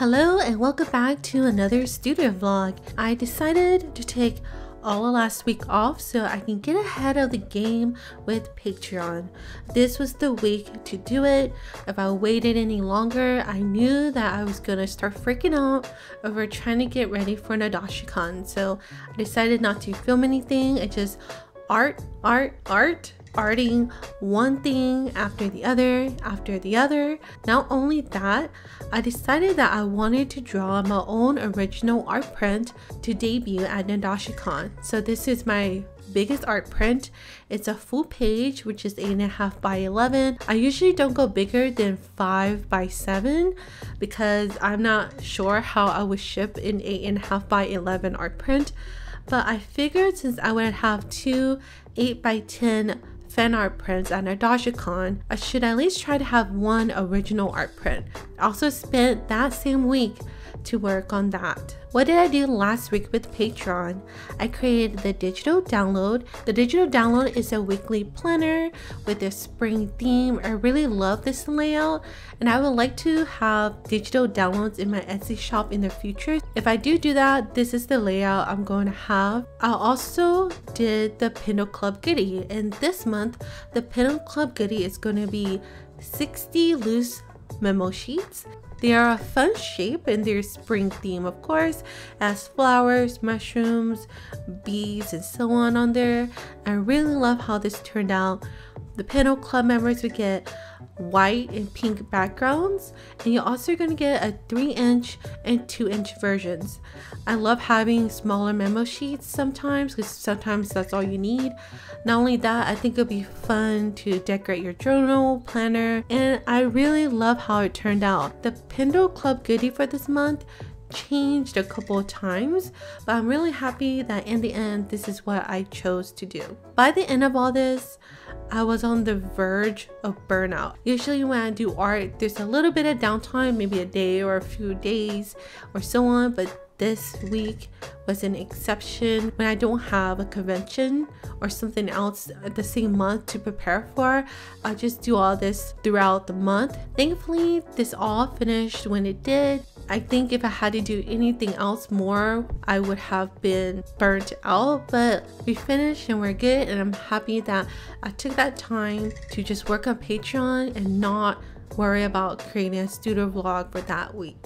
Hello and welcome back to another studio vlog. I decided to take all of last week off so I can get ahead of the game with Patreon. This was the week to do it. If I waited any longer, I knew that I was gonna start freaking out over trying to get ready for Nadeshicon. So I decided not to film anything. I just art, art, art arting one thing after the other after the other. Not only that, I decided that I wanted to draw my own original art print to debut at Nadeshicon. So this is my biggest art print. It's a full page, which is 8.5 by 11. I usually don't go bigger than 5 by 7 because I'm not sure how I would ship an 8.5 by 11 art print. But I figured since I would have two 8 by 10 fan art prints at Nadeshicon, I should at least try to have one original art print. I also spent that same week to work on that. What did I do last week with Patreon? I created the digital download. The digital download is a weekly planner with a spring theme. I really love this layout and I would like to have digital downloads in my Etsy shop in the future. If I do do that, this is the layout I'm going to have. I also did the Pinto Club Goodie and this month the Pinto Club Goodie is going to be 60 loose memo sheets they are a fun shape and their spring theme, of course, as flowers, mushrooms, bees, and so on on there. I really love how this turned out. The Pinto Club members would get white and pink backgrounds and you're also going to get a 3 inch and 2 inch versions. I love having smaller memo sheets sometimes because sometimes that's all you need. Not only that, I think it'll be fun to decorate your journal, planner, and I really love how it turned out. The Pinto Club goodie for this month changed a couple of times, but I'm really happy that in the end, this is what I chose to do. By the end of all this, I was on the verge of burnout. Usually when I do art, there's a little bit of downtime, maybe a day or a few days or so on, but this week was an exception when I don't have a convention or something else at the same month to prepare for. I just do all this throughout the month. Thankfully, this all finished when it did. I think if I had to do anything else more, I would have been burnt out, but we finished and we're good. And I'm happy that I took that time to just work on Patreon and not worry about creating a studio vlog for that week.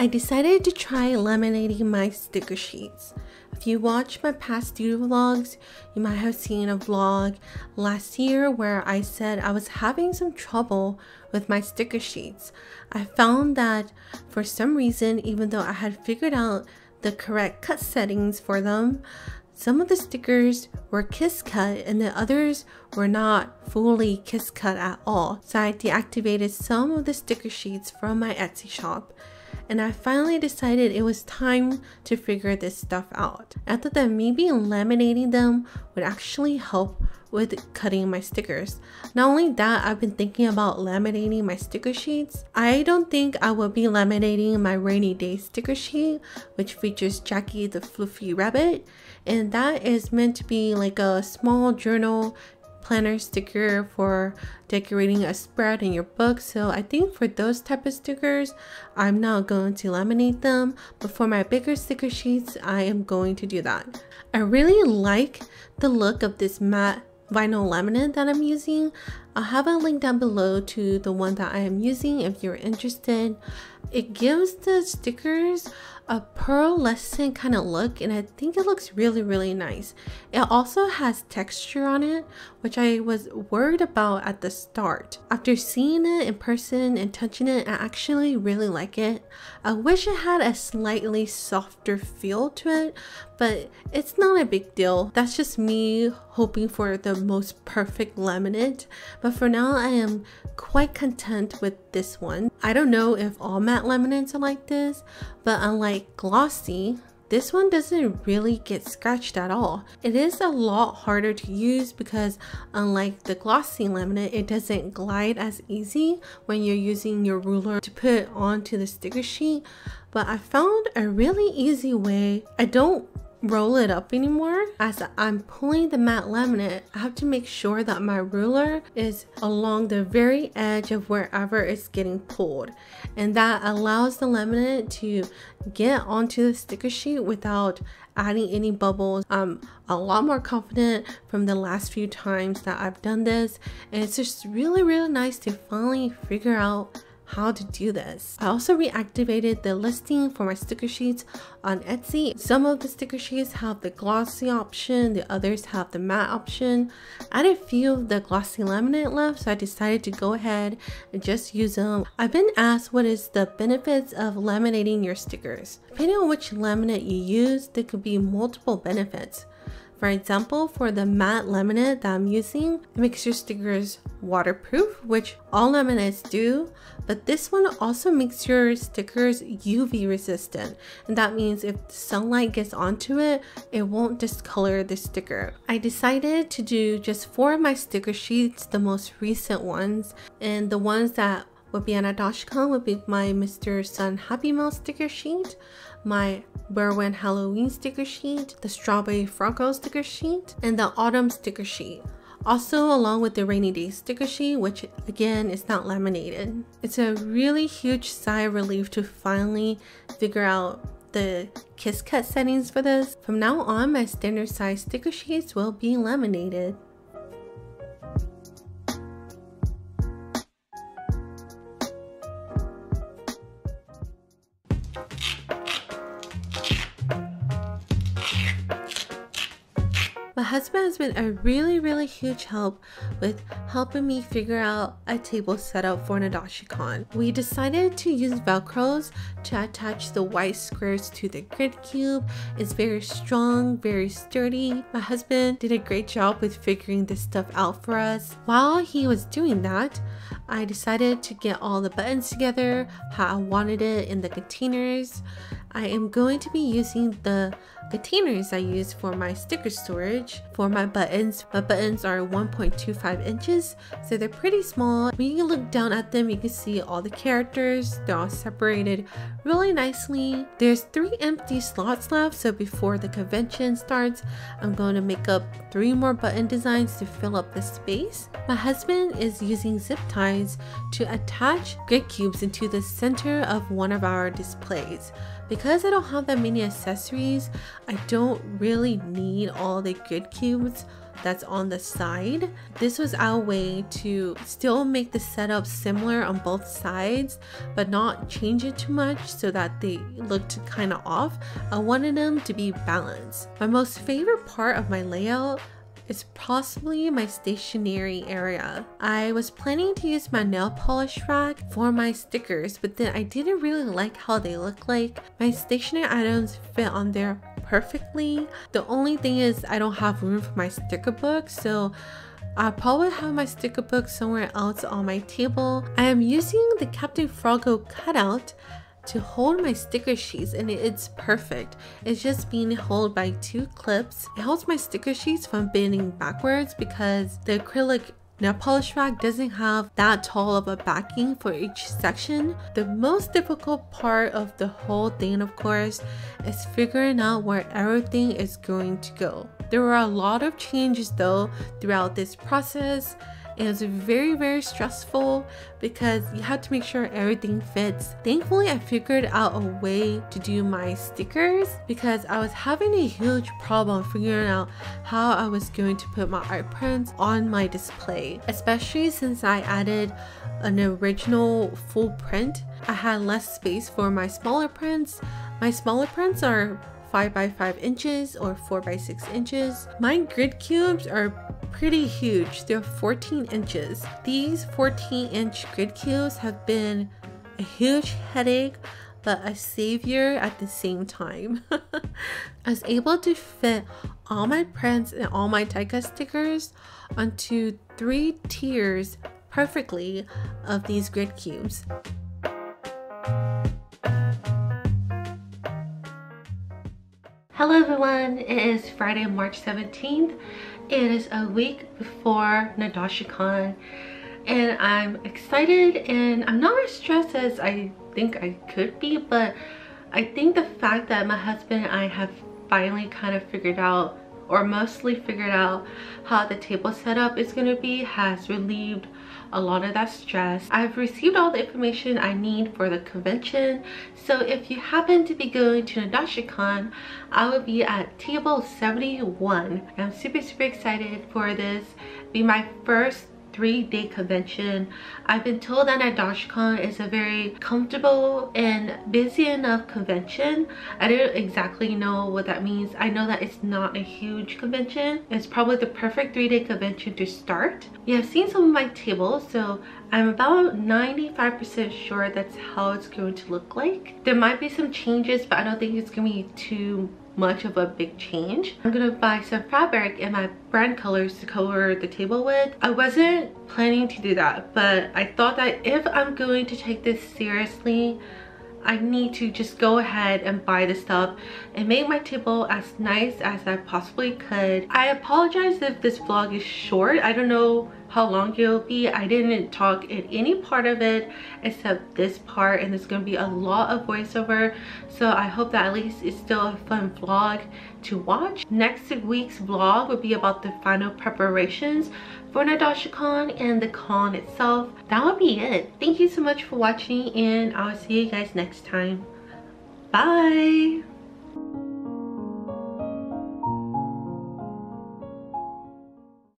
I decided to try laminating my sticker sheets. If you watch my past studio vlogs, you might have seen a vlog last year where I said I was having some trouble with my sticker sheets. I found that for some reason, even though I had figured out the correct cut settings for them, some of the stickers were kiss cut and the others were not fully kiss cut at all. So I deactivated some of the sticker sheets from my Etsy shop and I finally decided it was time to figure this stuff out. I thought that maybe laminating them would actually help with cutting my stickers. Not only that, I've been thinking about laminating my sticker sheets. I don't think I will be laminating my rainy day sticker sheet, which features Jackie the Fluffy Rabbit. And that is meant to be like a small journal planner sticker for decorating a spread in your book so I think for those type of stickers I'm not going to laminate them but for my bigger sticker sheets I am going to do that. I really like the look of this matte vinyl laminate that I'm using. I'll have a link down below to the one that I am using if you're interested. It gives the stickers a pearlescent kind of look and I think it looks really really nice. It also has texture on it which I was worried about at the start. After seeing it in person and touching it I actually really like it. I wish it had a slightly softer feel to it but it's not a big deal. That's just me hoping for the most perfect laminate but for now I am quite content with this one. I don't know if all matte laminates are like this but unlike glossy, this one doesn't really get scratched at all. It is a lot harder to use because unlike the glossy laminate, it doesn't glide as easy when you're using your ruler to put onto the sticker sheet. But I found a really easy way. I don't roll it up anymore. As I'm pulling the matte laminate. I have to make sure that my ruler is along the very edge of wherever it's getting pulled. And that allows the laminate to get onto the sticker sheet without adding any bubbles. I'm a lot more confident from the last few times that I've done this. And it's just really really nice to finally figure out how to do this. I also reactivated the listing for my sticker sheets on Etsy. Some of the sticker sheets have the glossy option, the others have the matte option. I had a few of the glossy laminate left, so I decided to go ahead and just use them. I've been asked what is the benefits of laminating your stickers. Depending on which laminate you use, there could be multiple benefits. For example, for the matte laminate that I'm using, it makes your stickers waterproof, which all laminates do, but this one also makes your stickers UV resistant. And that means if sunlight gets onto it, it won't discolor the sticker. I decided to do just four of my sticker sheets, the most recent ones, and the ones that would be on a dashcam would be my Mr. Sun Happy Meal sticker sheet, my Berwyn Halloween sticker sheet, the Strawberry Froggo sticker sheet, and the Autumn sticker sheet. Also along with the rainy day sticker sheet, which again is not laminated. It's a really huge sigh of relief to finally figure out the kiss cut settings for this. From now on, my standard size sticker sheets will be laminated. Husband has been a really, really huge help with helping me figure out a table setup for an Nadeshicon. We decided to use Velcros to attach the white squares to the grid cube. It's very strong, very sturdy. My husband did a great job with figuring this stuff out for us. While he was doing that, I decided to get all the buttons together, how I wanted it in the containers. I am going to be using the containers I use for my sticker storage for my buttons. My buttons are 1.25 inches, so they're pretty small. When you look down at them, you can see all the characters. They're all separated really nicely. There's three empty slots left, so before the convention starts, I'm going to make up three more button designs to fill up the space. My husband is using zip ties to attach grid cubes into the center of one of our displays. Because I don't have that many accessories, I don't really need all the grid cubes that's on the side. This was our way to still make the setup similar on both sides, but not change it too much so that they looked kind of off. I wanted them to be balanced. My most favorite part of my layout is possibly my stationery area. I was planning to use my nail polish rack for my stickers, but then I didn't really like how they look like. My stationery items fit on there perfectly. The only thing is I don't have room for my sticker book, so I'll probably have my sticker book somewhere else on my table. I am using the Captain Froggo cutout to hold my sticker sheets and it's perfect. It's just being held by two clips. It holds my sticker sheets from bending backwards because the acrylic nail polish rack doesn't have that tall of a backing for each section. The most difficult part of the whole thing of course is figuring out where everything is going to go. There were a lot of changes though throughout this process it was very, very stressful because you had to make sure everything fits. Thankfully, I figured out a way to do my stickers because I was having a huge problem figuring out how I was going to put my art prints on my display, especially since I added an original full print. I had less space for my smaller prints. My smaller prints are 5 by 5 inches or 4 by 6 inches. My grid cubes are pretty huge. They're 14 inches. These 14 inch grid cubes have been a huge headache but a savior at the same time. I was able to fit all my prints and all my cut stickers onto three tiers perfectly of these grid cubes. Hello everyone, it is Friday, March 17th. It is a week before Nadeshicon and I'm excited and I'm not as stressed as I think I could be, but I think the fact that my husband and I have finally kind of figured out or mostly figured out how the table setup is going to be has relieved a lot of that stress. I've received all the information I need for the convention. So if you happen to be going to Nadeshicon, I will be at table 71. I'm super, super excited for this. Be my first three-day convention. I've been told that Nadeshicon is a very comfortable and busy enough convention. I don't exactly know what that means. I know that it's not a huge convention. It's probably the perfect three-day convention to start. You have seen some of my tables, so I'm about 95% sure that's how it's going to look like. There might be some changes, but I don't think it's going to be too much of a big change. I'm gonna buy some fabric in my brand colors to cover the table with. I wasn't planning to do that, but I thought that if I'm going to take this seriously, I need to just go ahead and buy the stuff and make my table as nice as I possibly could. I apologize if this vlog is short. I don't know how long it'll be. I didn't talk in any part of it except this part and there's gonna be a lot of voiceover. So I hope that at least it's still a fun vlog to watch. Next week's vlog will be about the final preparations for Nadeshicon and the con itself. That would be it. Thank you so much for watching and I'll see you guys next time. Bye!